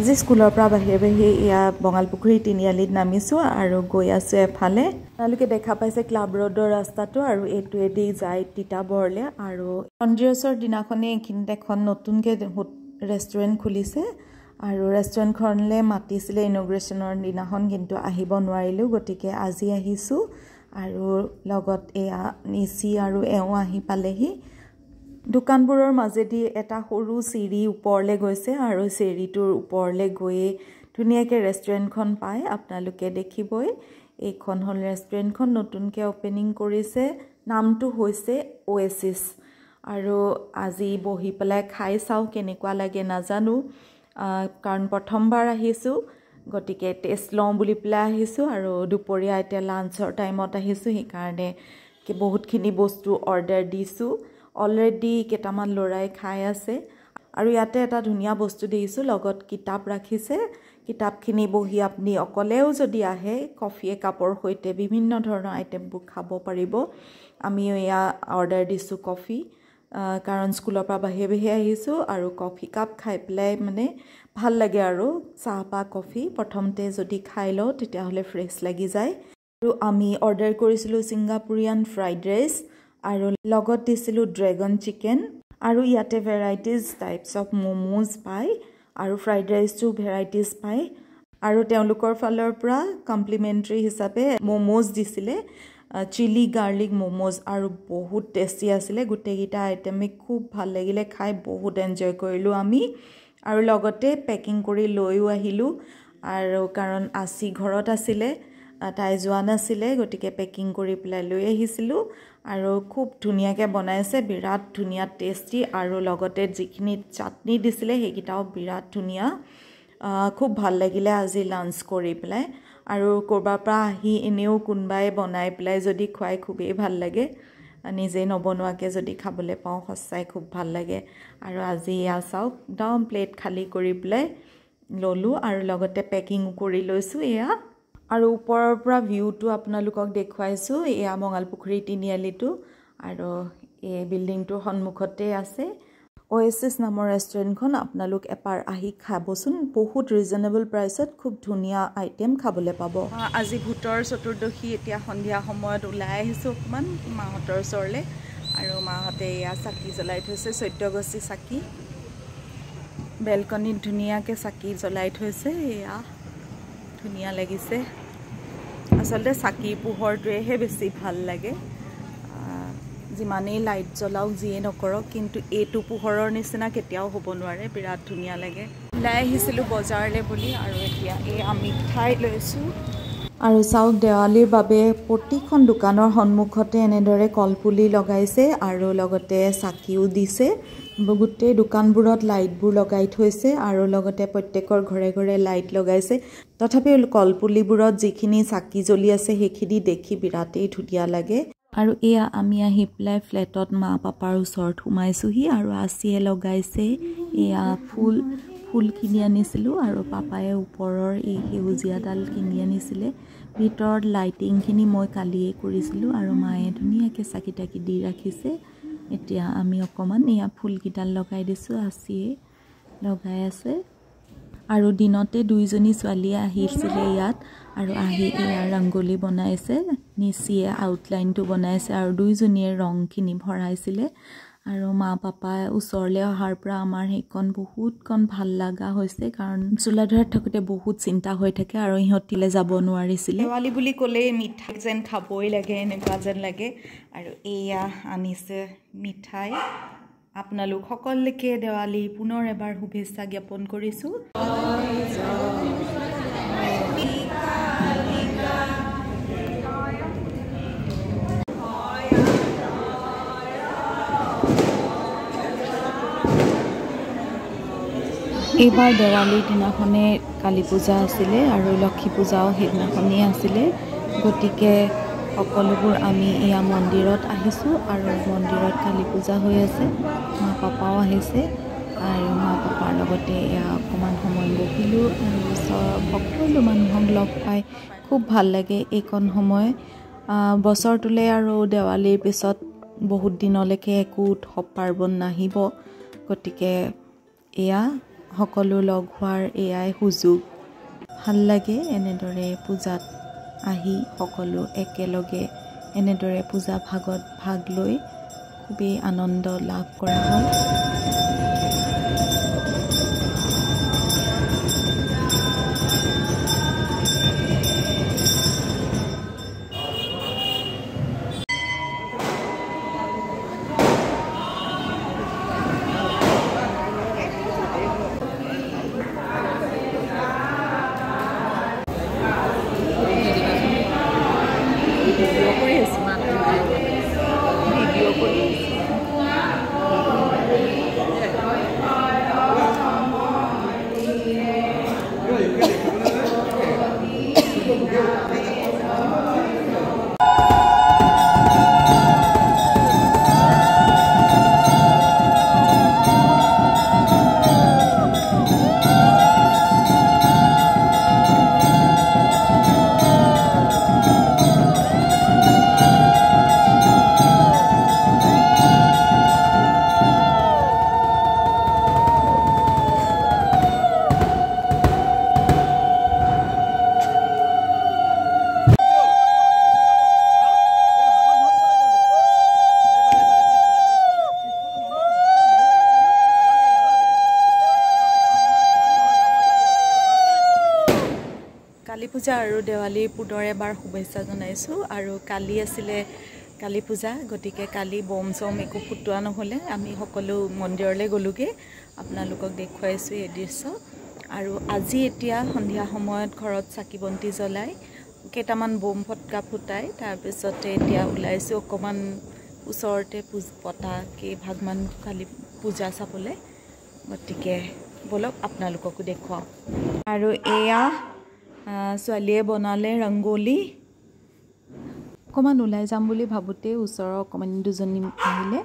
আজি স্কুলৰ পৰা বাহিৰে বাহিৰে এয়া বঙালপুখুৰী তিনিআলিত নামিছোঁ আৰু গৈ আছোঁ এফালে। আপোনালোকে দেখা পাইছে ক্লাব ৰোডৰ ৰাস্তাটো আৰু এইটোৱেদি যায় তিতাবৰলৈ আৰু সন্ধিৰচৰ দিনাখনেই এইখিনিত এখন নতুনকৈ ৰেষ্টুৰেণ্ট খুলিছে আৰু ৰেষ্টুৰেণ্টখনলৈ মাতিছিলে ইনগ্ৰেশ্যনৰ দিনাখন কিন্তু আহিব নোৱাৰিলোঁ গতিকে আজি আহিছোঁ আৰু লগত এয়া নিচি আৰু এওঁ আহি পালেহি। দোকানবোৰৰ মাজেদি এটা সৰু চিৰি ওপৰলৈ গৈছে আৰু চিৰিটোৰ ওপৰলৈ গৈয়ে ধুনীয়াকৈ ৰেষ্টুৰেণ্টখন পায় আপোনালোকে দেখিবই। এইখন হ'ল ৰেষ্টুৰেণ্টখন নতুনকৈ অ'পেনিং কৰিছে। নামটো হৈছে অ'এচিছ আৰু আজি বহি পেলাই খাই চাওঁ কেনেকুৱা লাগে নাজানো। কাৰণ প্ৰথমবাৰ আহিছোঁ গতিকে টেষ্ট লওঁ বুলি পেলাই আহিছোঁ আৰু দুপৰীয়া এতিয়া লাঞ্চৰ টাইমত আহিছোঁ সেইকাৰণে বহুতখিনি বস্তু অৰ্ডাৰ দিছোঁ। অলৰেডি কেইটামান ল'ৰাই খাই আছে। আৰু ইয়াতে এটা ধুনীয়া বস্তু দেখিছোঁ লগত কিতাপ ৰাখিছে। কিতাপখিনি বহি আপুনি অকলেও যদি আহে কফি একাপৰ সৈতে বিভিন্ন ধৰণৰ আইটেমবোৰ খাব পাৰিব। আমিও এয়া অৰ্ডাৰ দিছোঁ কফি। কাৰণ স্কুলৰ পৰা বাহিৰে বাহিৰে আহিছোঁ আৰু কফি কাপ খাই পেলাই মানে ভাল লাগে আৰু চাহ বা কফি। প্ৰথমতে যদি খাই লওঁ তেতিয়াহ'লে ফ্ৰেছ লাগি যায়। আৰু আমি অৰ্ডাৰ কৰিছিলোঁ ছিংগাপুৰীয়ান ফ্ৰাইড ৰাইচ আৰু লগত দিছিলোঁ ড্ৰেগন চিকেন আৰু ইয়াতে ভেৰাইটিজ টাইপছ অফ ম'ম'জ পায় আৰু ফ্ৰাইড ৰাইচটো ভেৰাইটিজ পায় আৰু তেওঁলোকৰ ফালৰ পৰা কমপ্লিমেণ্টেৰী হিচাপে ম'ম'জ দিছিলে চিলি গাৰ্লিক ম'ম'জ আৰু বহুত টেষ্টি আছিলে। গোটেইকেইটা আইটেমেই খুব ভাল লাগিলে খাই বহুত এনজয় কৰিলোঁ আমি। আৰু লগতে পেকিং কৰি লৈও আহিলোঁ। আৰু কাৰণ আচি ঘৰত আছিলে তাই যোৱা নাছিলে গতিকে পেকিং কৰি পেলাই লৈ আহিছিলোঁ আৰু খুব ধুনীয়াকৈ বনাইছে বিৰাট ধুনীয়া টেষ্টি আৰু লগতে যিখিনি চাটনি দিছিলে সেইকেইটাও বিৰাট ধুনীয়া। খুব ভাল লাগিলে আজি লাঞ্চ কৰি পেলাই। আৰু ক'ৰবাৰ পৰা আহি এনেও কোনোবাই বনাই পেলাই যদি খুৱাই খুবেই ভাল লাগে। নিজে নবনোৱাকৈ যদি খাবলৈ পাওঁ সঁচাই খুব ভাল লাগে। আৰু আজি এয়া চাওক একদম প্লেট খালী কৰি পেলাই ল'লোঁ আৰু লগতে পেকিঙো কৰি লৈছোঁ এয়া। আৰু ওপৰৰ পৰা ভিউটো আপোনালোকক দেখুৱাইছোঁ এয়া মঙালপুখুৰী তিনিআলিটো আৰু এই বিল্ডিংটোৰ সন্মুখতেই আছে। অ'এচিছ নামৰ ৰেষ্টুৰেণ্টখন আপোনালোক এবাৰ আহি খাবচোন বহুত ৰিজনেবল প্ৰাইচত খুব ধুনীয়া আইটেম খাবলৈ পাব। আজি ভূতৰ চতুৰ্দশী এতিয়া সন্ধিয়া সময়ত ওলাই আহিছোঁ অকণমান মাহঁতৰ ওচৰলৈ। আৰু মাহঁতে এয়া চাকি জ্বলাই থৈছে চৈত্যগছি চাকি। বেলকনিত ধুনীয়াকৈ চাকি জ্বলাই থৈছে এয়া। ধুনীয়া লাগিছে। আচলতে চাকি পোহৰটোৱেহে বেছি ভাল লাগে। যিমানেই লাইট জ্বলাওক যিয়ে নকৰক কিন্তু এইটো পোহৰৰ নিচিনা কেতিয়াও হ'ব নোৱাৰে। বিৰাট ধুনীয়া লাগে। ওলাই আহিছিলোঁ বজাৰলৈ বুলি আৰু এতিয়া এই আমি মিঠাই লৈছোঁ। আৰু চাওক দেৱালীৰ বাবে প্ৰতিখন দোকানৰ সন্মুখতে এনেদৰে কলপুলি লগাইছে আৰু লগতে চাকিও দিছে। গোটেই দোকানবোৰত লাইটবোৰ লগাই থৈছে আৰু লগতে প্ৰত্যেকৰ ঘৰে ঘৰে লাইট লগাইছে। তথাপিও কলপুলিবোৰত যিখিনি চাকি জ্বলি আছে সেইখিনি দেখি বিৰাটেই ধুনীয়া লাগে। আৰু এয়া আমি আহি পেলাই ফ্লেটত মা পাপাৰ ওচৰত সোমাইছোঁহি আৰু আচিয়ে লগাইছে। এয়া ফুল ফুল কিনি আনিছিলোঁ আৰু পাপায়ে ওপৰৰ এই সেউজীয়াডাল কিনি আনিছিলে। ভিতৰত লাইটিংখিনি মই কালিয়ে কৰিছিলোঁ আৰু মায়ে ধুনীয়াকৈ চাকি তাকি দি ৰাখিছে। এতিয়া আমি অকণমান এয়া ফুলকেইডাল লগাই দিছোঁ আচিয়ে লগাই আছে। আৰু দিনতে দুইজনী ছোৱালীয়ে আহিছিলে ইয়াত আৰু আহি এয়া ৰংগলী বনাইছে নিচিয়ে আউটলাইনটো বনাইছে আৰু দুইজনীয়ে ৰংখিনি ভৰাইছিলে। আৰু মা পাপাই ওচৰলৈ অহাৰ পৰা আমাৰ সেইকণ বহুতকণ ভাল লগা হৈছে কাৰণ চোলাধৰাত থাকোঁতে বহুত চিন্তা হৈ থাকে আৰু ইহঁতিলৈ যাব নোৱাৰিছিলে। দেৱালী বুলি ক'লেই মিঠাই যেন খাবই লাগে এনেকুৱা যেন লাগে। আৰু এয়া আনিছে মিঠাই। আপোনালোক সকলোকে দেৱালী পুনৰ এবাৰ শুভেচ্ছা জ্ঞাপন কৰিছোঁ। এইবাৰ দেৱালীৰ দিনাখনে কালী পূজা আছিলে আৰু লক্ষী পূজাও সেইদিনাখনেই আছিলে। গতিকে সকলোবোৰ আমি এয়া মন্দিৰত আহিছোঁ আৰু মন্দিৰত কালী পূজা হৈ আছে। মা পাপাও আহিছে আৰু মা পাপাৰ লগতে এয়া অকণমান সময় বহিলোঁ আৰু ওচৰৰ সকলো মানুহক লগ পাই খুব ভাল লাগে এইকণ সময়। বছৰটোলৈ আৰু দেৱালীৰ পিছত বহুত দিনলৈকে একো উৎসৱ পাৰ্বণ নাহিব। গতিকে এয়া সকলো লগ হোৱাৰ এয়াই সুযোগ। ভাল লাগে এনেদৰে পূজাত আহি সকলো একেলগে এনেদৰে পূজা ভাগত ভাগ লৈ খুবেই আনন্দ লাভ কৰা হয়। পূজা আৰু দেৱালীৰ পুনৰ এবাৰ শুভেচ্ছা জনাইছোঁ। আৰু কালি আছিলে কালী পূজা গতিকে কালি বম চম একো ফুটোৱা নহ'লে আমি সকলো মন্দিৰলৈ গ'লোগৈ। আপোনালোকক দেখুৱাইছোঁ এই দৃশ্য। আৰু আজি এতিয়া সন্ধিয়া সময়ত ঘৰত চাকি বন্তি জ্বলাই কেইটামান বম ফটকা ফুটাই তাৰপিছতে এতিয়া ওলাইছোঁ অকণমান ওচৰতে পূজ পতা কেইভাগমান কালি পূজা চাবলৈ। গতিকে ব'লক আপোনালোককো দেখুৱাওঁ। আৰু এয়া ছোৱালীয়ে বনালে ৰংগলী। অকণমান ওলাই যাম বুলি ভাবোঁতেই ওচৰৰ অকণমানি দুজনী আহিলে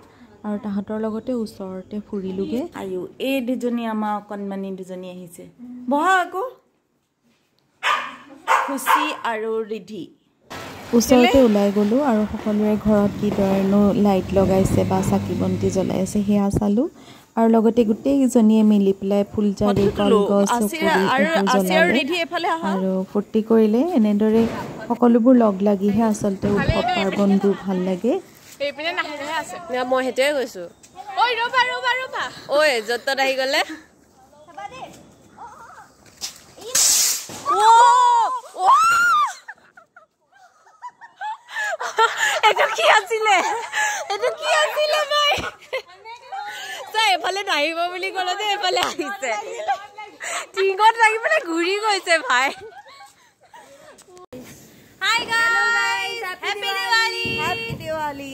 আৰু তাহাঁতৰ লগতে ওচৰতে ফুৰিলোগৈ। আৰু এই দুজনী আমাৰ অকণমানি দুজনী আহিছে। বহা আকৌ। খুচি আৰু ৰিধি। ওচৰতে ওলাই গ'লোঁ আৰু সকলোৰে ঘৰত কিদৰেনো লাইট লগাইছে বা চাকি বন্তি জ্বলাই আছে সেয়া চালোঁ। আৰু লগতে গোটেইকেইজনীয়ে মিলি পেলাই ফুলজাৰি কলগছ আৰু ফূৰ্তি কৰিলে এনেদৰে সকলোবোৰ লগ লাগিহে আচলতে উৎসৱ পাৰ্বণবোৰ ভাল লাগে। মই সেইটোৱে কৈছো। ঐ য'ত ত'ত আহি গলে। এইটো কি আছিলে এইটো কি আছিলে মই এফালে নাহিব বুলি কলে যে এফালে আহিছে টিঙত লাগি পেলাই ঘূৰি গৈছে ভাই hi guys happy Diwali happy Diwali